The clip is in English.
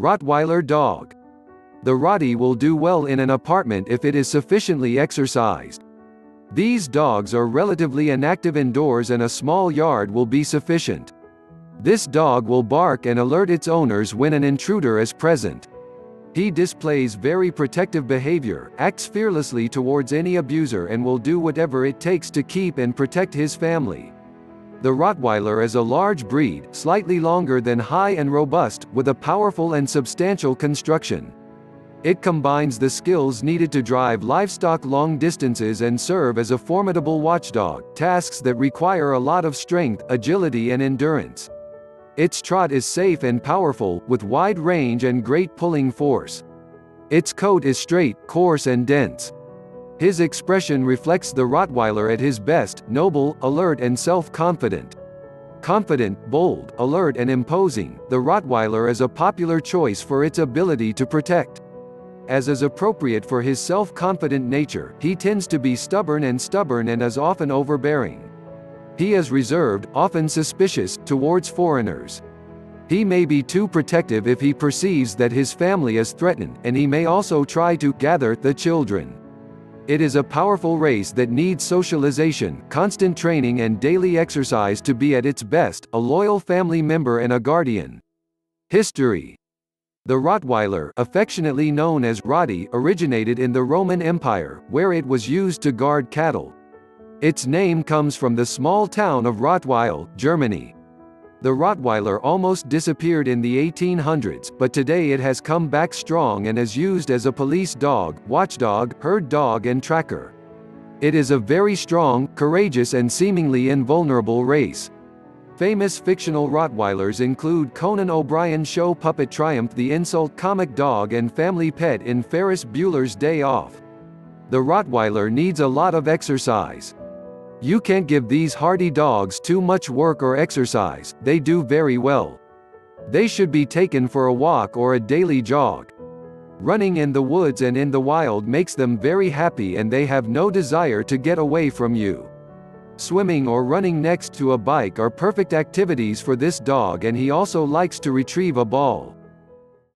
Rottweiler dog. The Rottie will do well in an apartment if it is sufficiently exercised. These dogs are relatively inactive indoors and a small yard will be sufficient. This dog will bark and alert its owners when an intruder is present. He displays very protective behavior, acts fearlessly towards any abuser and will do whatever it takes to keep and protect his family. The Rottweiler is a large breed, slightly longer than high and robust, with a powerful and substantial construction. It combines the skills needed to drive livestock long distances and serve as a formidable watchdog, tasks that require a lot of strength, agility and endurance. Its trot is safe and powerful, with wide range and great pulling force. Its coat is straight, coarse and dense. His expression reflects the Rottweiler at his best, noble, alert and self-confident. Confident, bold, alert and imposing, the Rottweiler is a popular choice for its ability to protect. As is appropriate for his self-confident nature, he tends to be stubborn and stubborn and is often overbearing. He is reserved, often suspicious, towards foreigners. He may be too protective if he perceives that his family is threatened, and he may also try to gather the children. It is a powerful race that needs socialization, constant training and daily exercise to be at its best, a loyal family member and a guardian. History the Rottweiler, affectionately known as Rotti, originated in the Roman Empire, where it was used to guard cattle. Its name comes from the small town of Rottweil, Germany. The Rottweiler almost disappeared in the 1800s, but today it has come back strong and is used as a police dog, watchdog, herd dog and tracker. It is a very strong, courageous and seemingly invulnerable race. Famous fictional Rottweilers include Conan O'Brien show puppet Triumph the insult comic dog and family pet in Ferris Bueller's Day Off. The Rottweiler needs a lot of exercise. You can't give these hardy dogs too much work or exercise, they do very well. They should be taken for a walk or a daily jog. Running in the woods and in the wild makes them very happy and they have no desire to get away from you. Swimming or running next to a bike are perfect activities for this dog and he also likes to retrieve a ball.